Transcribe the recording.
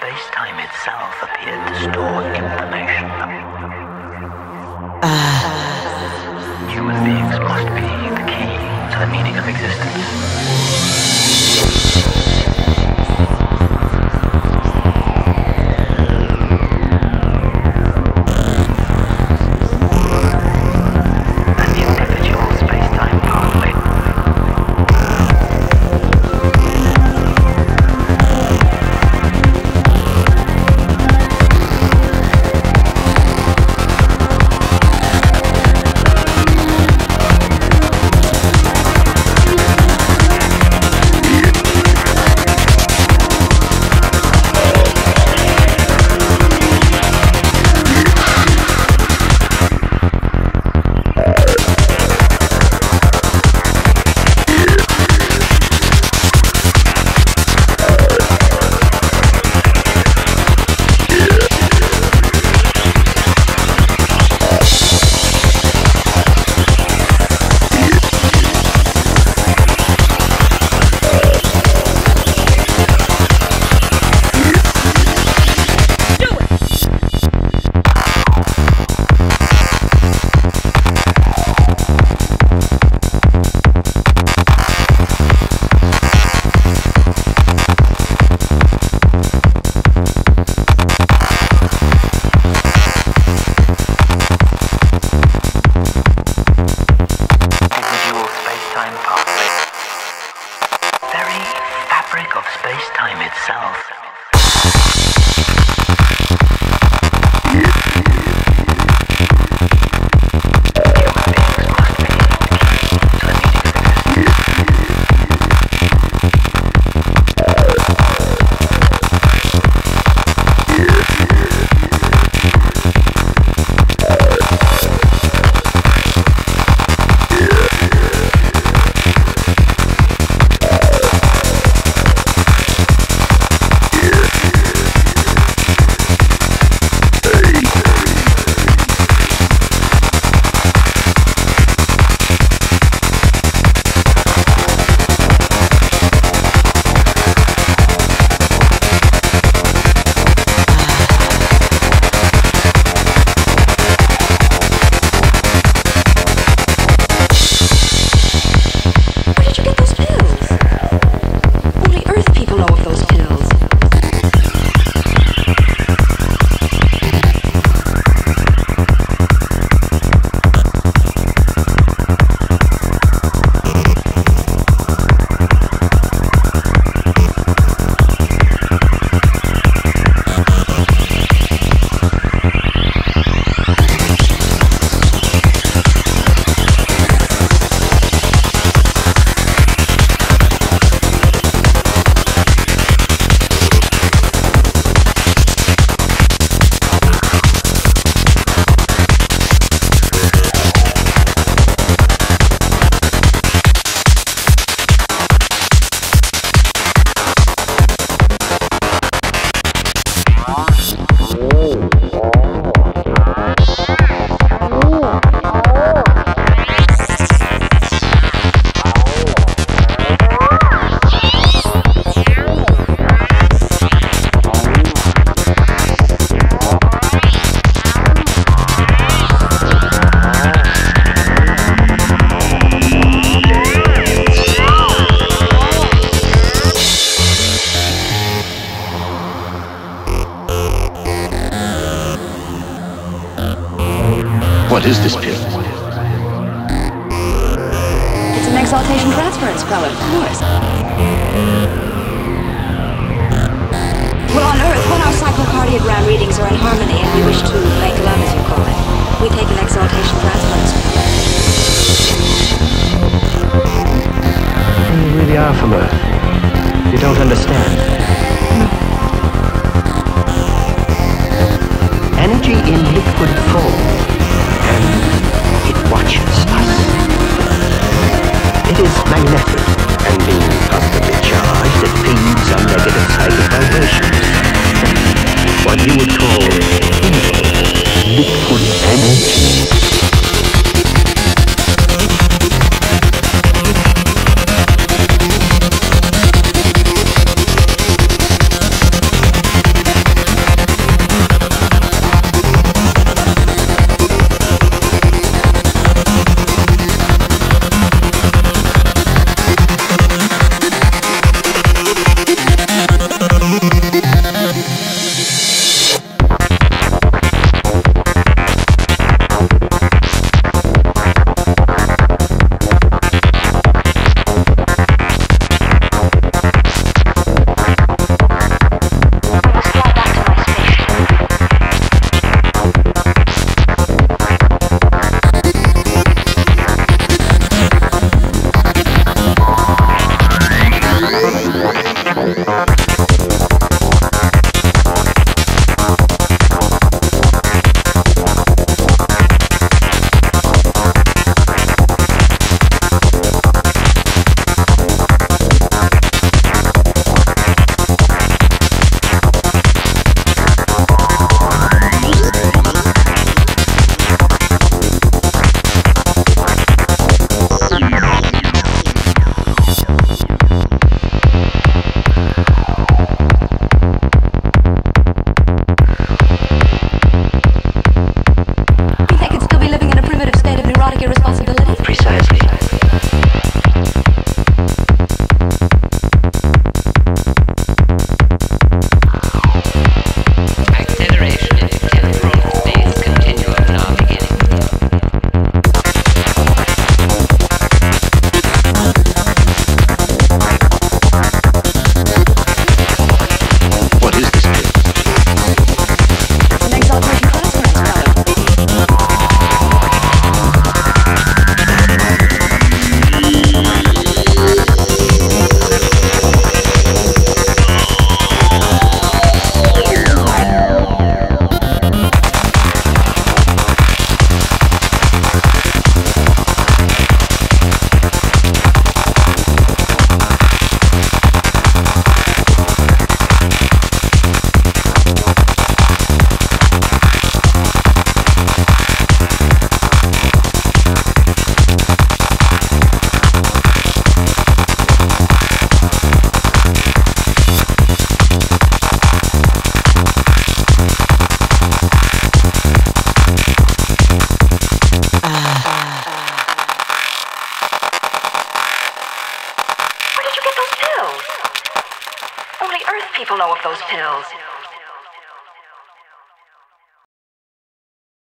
space-time itself appeared to store information. Ah. Human beings must be the key to the meaning of existence. Fabric of space-time itself. What is this pill? It's an exaltation transference pellet, of course. Well, on Earth, when our psychocardiogram readings are in harmony and we wish to make love, as you call it, we take an exaltation transference pellet. You really are from Earth. You don't understand. Is magnetic know of those pills.